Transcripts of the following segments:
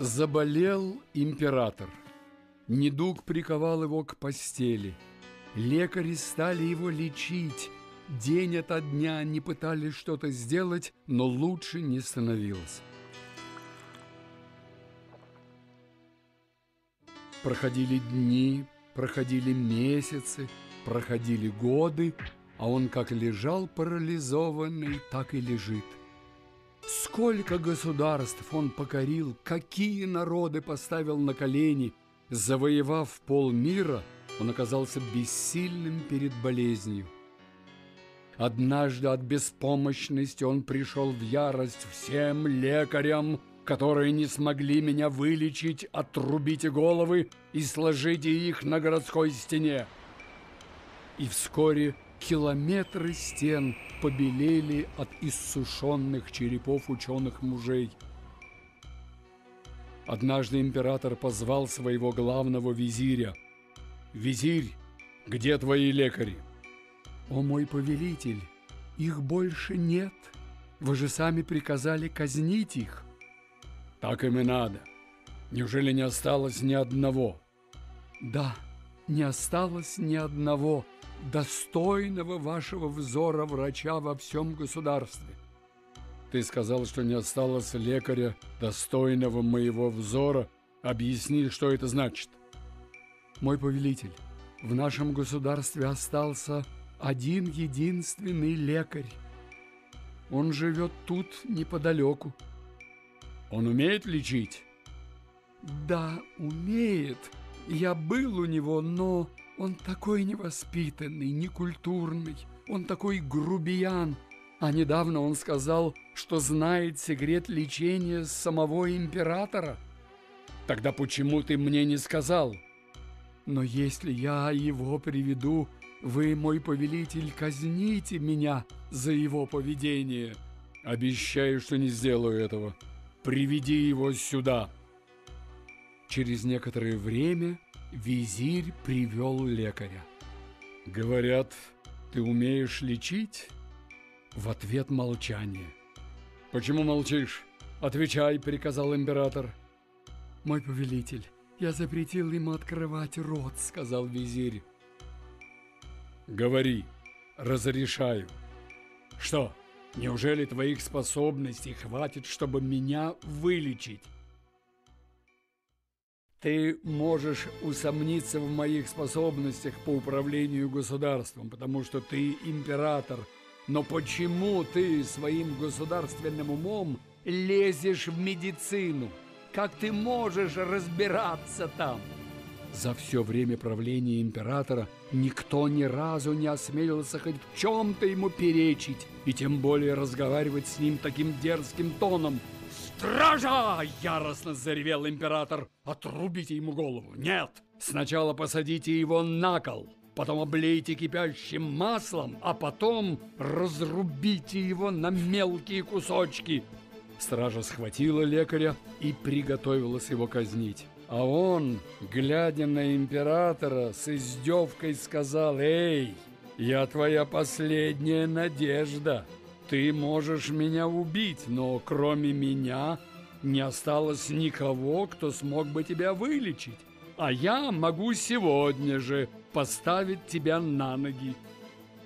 Заболел император. Недуг приковал его к постели. Лекари стали его лечить. День ото дня не пытались что-то сделать, но лучше не становилось. Проходили дни, проходили месяцы, проходили годы, а он как лежал парализованный, так и лежит. Сколько государств он покорил, какие народы поставил на колени. Завоевав полмира, он оказался бессильным перед болезнью. Однажды от беспомощности он пришел в ярость всем лекарям, которые не смогли меня вылечить, отрубите головы и сложите их на городской стене. И вскоре Километры стен побелели от иссушенных черепов ученых мужей. Однажды император позвал своего главного визиря. «Визирь, где твои лекари?» «О мой повелитель, их больше нет. Вы же сами приказали казнить их». «Так им и надо. Неужели не осталось ни одного?» «Да, не осталось ни одного», достойного вашего взора врача во всем государстве. Ты сказал, что не осталось лекаря, достойного моего взора. Объясни, что это значит. Мой повелитель, в нашем государстве остался один единственный лекарь. Он живет тут неподалеку. Он умеет лечить? Да, умеет. Я был у него, но он такой невоспитанный, некультурный, он такой грубиян. А недавно он сказал, что знает секрет лечения самого императора. Тогда почему ты мне не сказал? Но если я его приведу, вы, мой повелитель, казните меня за его поведение. Обещаю, что не сделаю этого. Приведи его сюда. Через некоторое время Визирь привел лекаря. Говорят, ты умеешь лечить? В ответ молчание. Почему молчишь? Отвечай, приказал император. Мой повелитель, я запретил ему открывать рот, сказал визирь. Говори, разрешаю. Что, неужели твоих способностей хватит, чтобы меня вылечить? Ты можешь усомниться в моих способностях по управлению государством, потому что ты император. Но почему ты своим государственным умом лезешь в медицину? Как ты можешь разбираться там? За все время правления императора никто ни разу не осмелился хоть в чем-то ему перечить, и тем более разговаривать с ним таким дерзким тоном – «Стража!» — яростно заревел император. «Отрубите ему голову! Нет! Сначала посадите его на кол, потом облейте кипящим маслом, а потом разрубите его на мелкие кусочки!» Стража схватила лекаря и приготовилась его казнить. А он, глядя на императора, с издевкой сказал «Эй, я твоя последняя надежда!» Ты можешь меня убить, но кроме меня не осталось никого, кто смог бы тебя вылечить. А я могу сегодня же поставить тебя на ноги.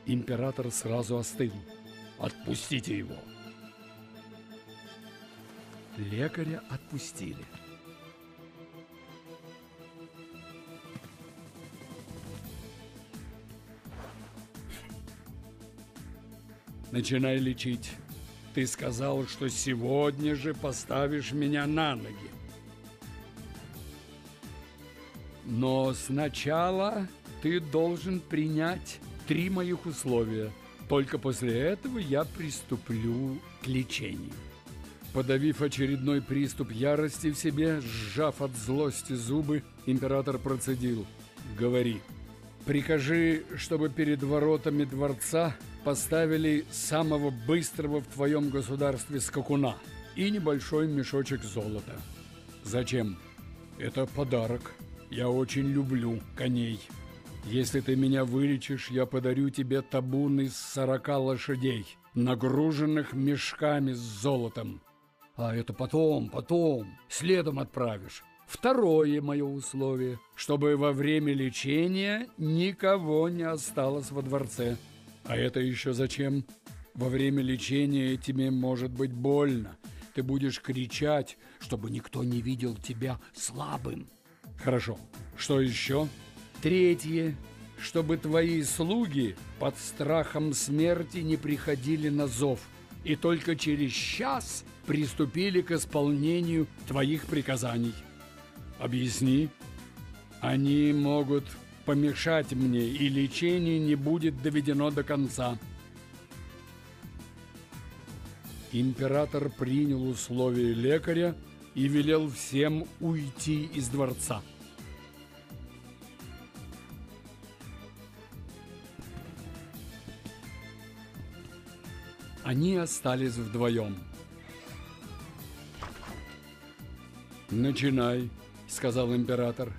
Император сразу остыл. Отпустите его. Лекаря отпустили. Начинай лечить. Ты сказал, что сегодня же поставишь меня на ноги. Но сначала ты должен принять три моих условия. Только после этого я приступлю к лечению. Подавив очередной приступ ярости в себе, сжав от злости зубы, император процедил. «Говори, прикажи, чтобы перед воротами дворца поставили самого быстрого в твоем государстве скакуна и небольшой мешочек золота. Зачем? Это подарок. Я очень люблю коней. Если ты меня вылечишь, я подарю тебе табун из сорока лошадей, нагруженных мешками с золотом. А это потом, потом, следом отправишь. Второе мое условие, чтобы во время лечения никого не осталось во дворце. А это еще зачем? Во время лечения тебе может быть больно. Ты будешь кричать, чтобы никто не видел тебя слабым. Хорошо. Что еще? Третье. Чтобы твои слуги под страхом смерти не приходили на зов и только через час приступили к исполнению твоих приказаний. Объясни. Они могут помешать мне, и лечение не будет доведено до конца. Император принял условия лекаря и велел всем уйти из дворца. Они остались вдвоем. «Начинай», — сказал император.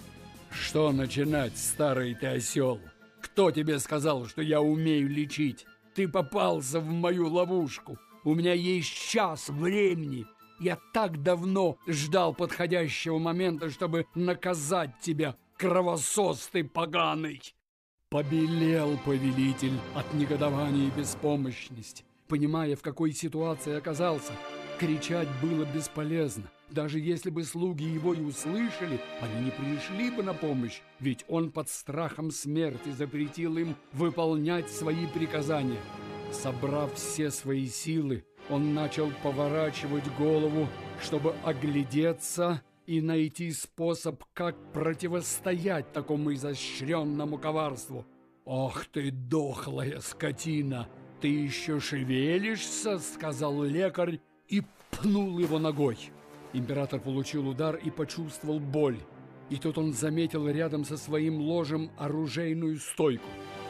«Что начинать, старый ты осел? Кто тебе сказал, что я умею лечить? Ты попался в мою ловушку. У меня есть час времени. Я так давно ждал подходящего момента, чтобы наказать тебя, кровосос ты поганый!» Побелел повелитель от негодования и беспомощности понимая, в какой ситуации оказался. Кричать было бесполезно. Даже если бы слуги его и услышали, они не пришли бы на помощь, ведь он под страхом смерти запретил им выполнять свои приказания. Собрав все свои силы, он начал поворачивать голову, чтобы оглядеться и найти способ, как противостоять такому изощренному коварству. «Ох ты, дохлая скотина!» «Ты еще шевелишься?» — сказал лекарь и пнул его ногой. Император получил удар и почувствовал боль. И тут он заметил рядом со своим ложем оружейную стойку.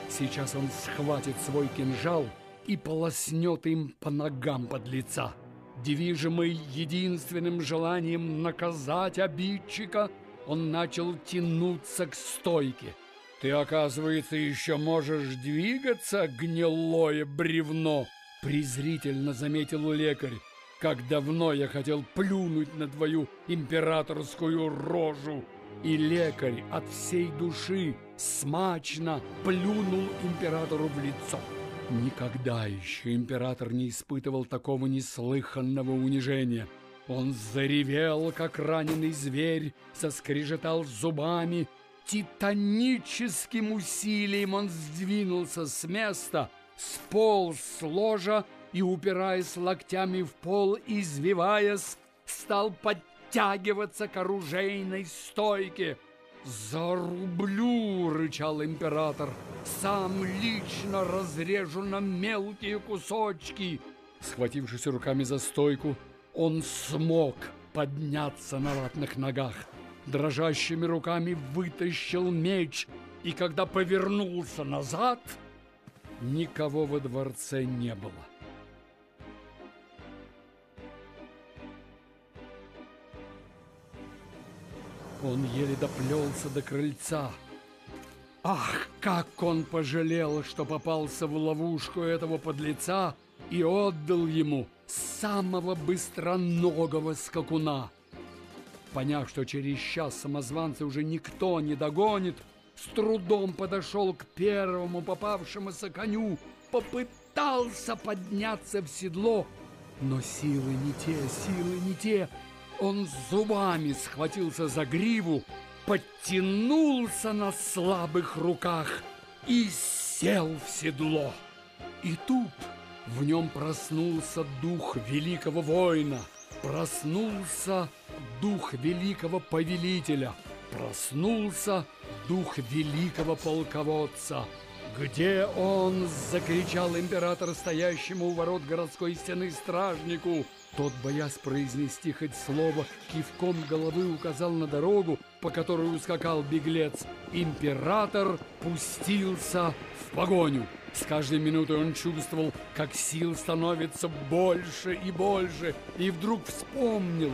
Сейчас он схватит свой кинжал и полоснет им по ногам под лица. Движимый единственным желанием наказать обидчика, он начал тянуться к стойке — ты, оказывается, еще можешь двигаться, гнилое бревно, презрительно заметил лекарь. Как давно я хотел плюнуть на твою императорскую рожу. И лекарь от всей души смачно плюнул императору в лицо. Никогда еще император не испытывал такого неслыханного унижения. Он заревел, как раненый зверь, соскрежетал зубами титаническим усилием он сдвинулся с места, сполз с ложа и, упираясь локтями в пол, извиваясь, стал подтягиваться к оружейной стойке. «Зарублю!» — рычал император. «Сам лично разрежу на мелкие кусочки!» Схватившись руками за стойку, он смог подняться на латных ногах дрожащими руками вытащил меч, и когда повернулся назад, никого во дворце не было. Он еле доплелся до крыльца. Ах, как он пожалел, что попался в ловушку этого подлеца и отдал ему самого быстроногого скакуна. Поняв, что через час самозванца уже никто не догонит, с трудом подошел к первому попавшемуся коню, попытался подняться в седло, но силы не те, силы не те. Он зубами схватился за гриву, подтянулся на слабых руках и сел в седло. И тут в нем проснулся дух великого воина — Проснулся дух великого повелителя, проснулся дух великого полководца. «Где он?» — закричал император стоящему у ворот городской стены стражнику. Тот, боясь произнести хоть слово, кивком головы указал на дорогу, по которой ускакал беглец. Император пустился в погоню. С каждой минутой он чувствовал, как сил становится больше и больше, и вдруг вспомнил,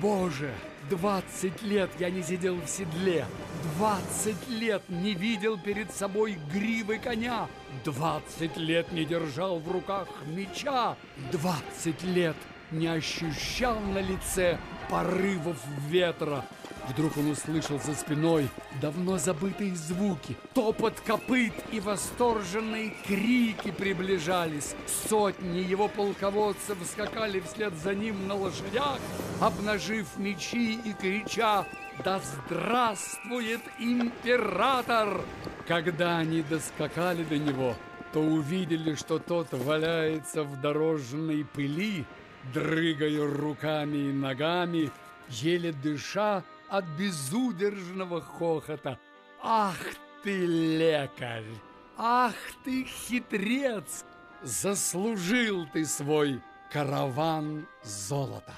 «Боже, двадцать лет я не сидел в седле, двадцать лет не видел перед собой гривы коня, двадцать лет не держал в руках меча, двадцать лет не ощущал на лице порывов ветра. Вдруг он услышал за спиной давно забытые звуки. Топот копыт и восторженные крики приближались. Сотни его полководцев скакали вслед за ним на лошадях, обнажив мечи и крича «Да здравствует император!» Когда они доскакали до него, то увидели, что тот валяется в дорожной пыли, дрыгая руками и ногами, еле дыша от безудержного хохота. «Ах ты, лекарь! Ах ты, хитрец! Заслужил ты свой караван золота!»